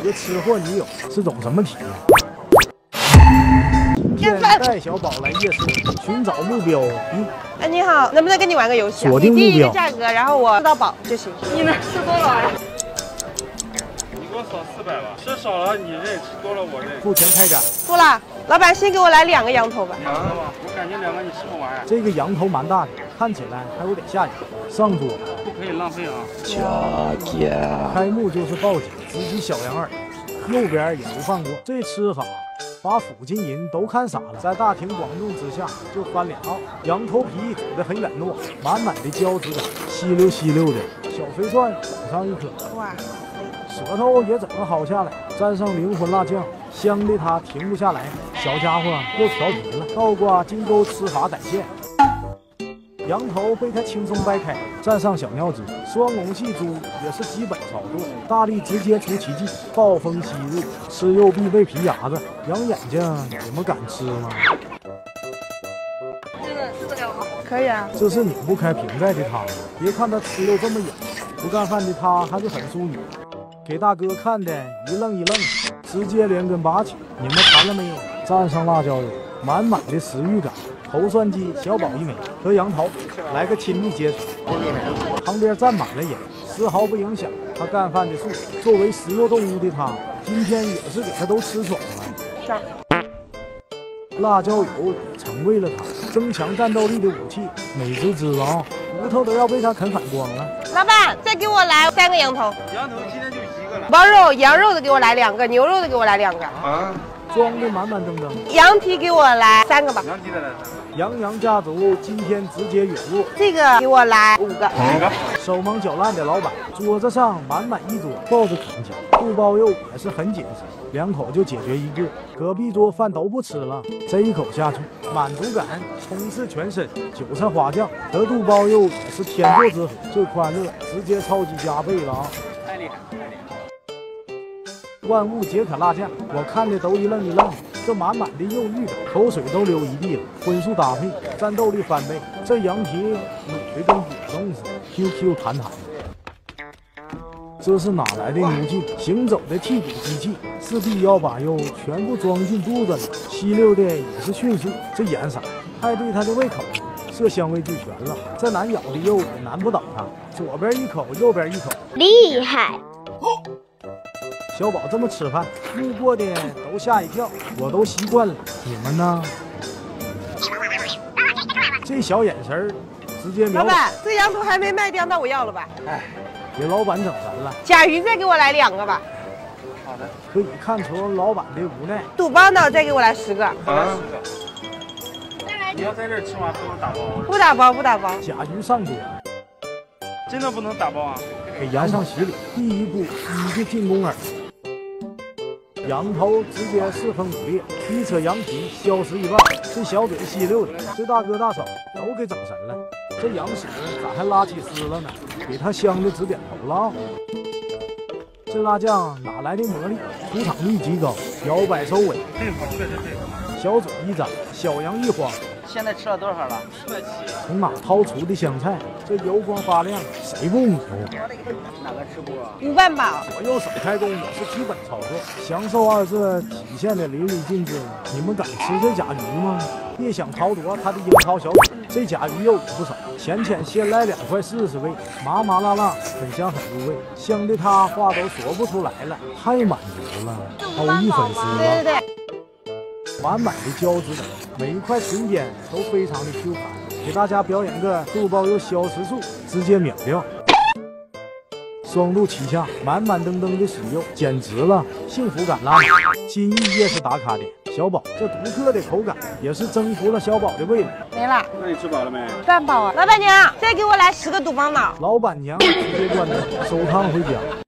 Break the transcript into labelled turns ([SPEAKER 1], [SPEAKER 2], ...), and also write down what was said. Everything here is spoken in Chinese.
[SPEAKER 1] 一个吃货女友是种什么体验？今天带小宝来夜市寻找目标。嗯，
[SPEAKER 2] 哎，你好，能不能跟你玩个游戏啊？
[SPEAKER 1] 锁定
[SPEAKER 2] 一
[SPEAKER 1] 目标
[SPEAKER 2] 个价格，然后我吃到饱就行。
[SPEAKER 3] 你能吃多少呀？你给我扫四百吧，吃少了你认，吃多了我认。
[SPEAKER 1] 付钱开展。
[SPEAKER 2] 付了，老板先给我来两个羊头吧。
[SPEAKER 3] 两个吧，我感觉两个你吃不完，
[SPEAKER 1] 这个羊头蛮大的，看起来还有点吓人。上桌，
[SPEAKER 3] 不可以浪费啊。
[SPEAKER 1] 开幕就是报警，直击小羊耳，右边也不放过。这吃法把附近人都看傻了，在大庭广众之下就翻脸了！羊头皮煮得很软糯，满满的胶质感，吸溜吸溜的。小飞蒜整上一颗，
[SPEAKER 2] 哇，
[SPEAKER 1] 舌头也整个薅下来，沾上灵魂辣酱，香的它停不下来。小家伙又调皮了，倒挂金钩吃法展现。羊头被他轻松掰开，蘸上小尿汁，双龙戏珠也是基本操作。大力直接出奇迹，暴风吸入，吃肉必备皮牙子，羊眼睛你们敢吃吗？
[SPEAKER 3] 真的四两吗？
[SPEAKER 2] 可以啊。
[SPEAKER 1] 这是拧不开瓶盖的汤，别看他吃肉这么野，不干饭的他还是很淑女。给大哥看的一愣一愣，直接连根拔起。你们馋了没有？蘸上辣椒油，满满的食欲感。头蒜鸡小宝一枚和杨桃来个亲密接触，旁边站满了人，丝毫不影响他干饭的速度。作为食肉动物的他，今天也是给他都吃爽了。
[SPEAKER 2] 上。
[SPEAKER 1] 辣椒油成为了他增强战斗力的武器。美滋滋啊，骨头都要被他啃反光了。
[SPEAKER 2] 老板，再给我来三个羊头，
[SPEAKER 3] 羊头今天就一个了。
[SPEAKER 2] 包肉、羊肉的给我来两个，牛肉的给我来两个，
[SPEAKER 3] 啊，
[SPEAKER 1] 装的满满登登。
[SPEAKER 2] 羊蹄给我来三个吧，
[SPEAKER 3] 羊蹄再来三个。
[SPEAKER 1] 羊羊家族今天直接涌入，
[SPEAKER 2] 这个给我来五个。
[SPEAKER 3] 五个。
[SPEAKER 1] 手忙脚乱的老板，桌子上满满一桌，抱着啃起。肚包肉也是很紧实，两口就解决一个。隔壁桌饭都不吃了，这一口下去，满足感充斥全身。韭菜花酱和肚包肉也是天作之合，这欢乐直接超级加倍了啊！万物皆可辣酱，我看的都一愣一愣的。这满满的肉欲感，口水都流一地了。荤素搭配，战斗力翻倍。这羊蹄卤的跟果冻似的，Q Q 弹弹的。这是哪来的牛劲？行走的剔骨机器，势必要把肉全部装进肚子里，吸溜的也是迅速。这颜色太对他的胃口了，色香味俱全了。这难咬的肉也难不倒他，左边一口，右边一口，
[SPEAKER 4] 厉害！
[SPEAKER 1] 小宝这么吃饭，路过的都吓一跳，我都习惯了。你们呢？这小眼神儿，直接秒倒。
[SPEAKER 2] 老板，这羊头还没卖掉，那我要了吧。
[SPEAKER 1] 哎，给老板整神了。
[SPEAKER 2] 甲鱼再给我来两个吧，
[SPEAKER 3] 好的。
[SPEAKER 1] 可以看出老板的无奈。
[SPEAKER 2] 肚包脑再给我来十个，
[SPEAKER 3] 再来十个。你要在这儿吃完不能打包，
[SPEAKER 2] 不打包不打包。
[SPEAKER 1] 甲鱼上桌，
[SPEAKER 3] 真的不能打包啊。
[SPEAKER 1] 给羊上洗礼。第一步，一个进攻耳。羊头直接四分五裂，一扯羊皮消失一半。这小嘴吸溜的，这大哥大嫂都给整神了。这羊屎咋还拉起丝了呢？给他香的直点头了啊！这辣酱哪来的魔力？出场率极高，摇摆收尾。
[SPEAKER 3] 配合，确实。
[SPEAKER 1] 小嘴一张，小羊一晃，
[SPEAKER 3] 现在吃了多少了？七。
[SPEAKER 1] 从哪掏出的香菜？这油光发亮，谁不牛？
[SPEAKER 3] 哪个吃播？
[SPEAKER 2] 五万吧。
[SPEAKER 1] 左右手开弓也是基本操作，享受二字体现的淋漓尽致。你们敢吃这甲鱼吗？别想逃脱他的樱桃小嘴。这甲鱼肉也不少，浅浅先来两块试试味，麻麻辣辣，很香很入味，香的他话都说不出来了，太满足了，欧一粉丝了。
[SPEAKER 2] 对对对。
[SPEAKER 1] 满满的胶质感，每一块唇边都非常的 Q 弹。给大家表演个肚包肉消失术，直接秒掉。双肚齐下，满满登登的食肉，简直了，幸福感拉满。金逸夜市打卡点，小宝这独特的口感也是征服了小宝的味蕾。
[SPEAKER 2] 没了，
[SPEAKER 3] 那你吃饱了没？
[SPEAKER 2] 半饱啊。老板娘，再给我来十个肚包脑。
[SPEAKER 1] 老板娘直接关灯，收摊回家。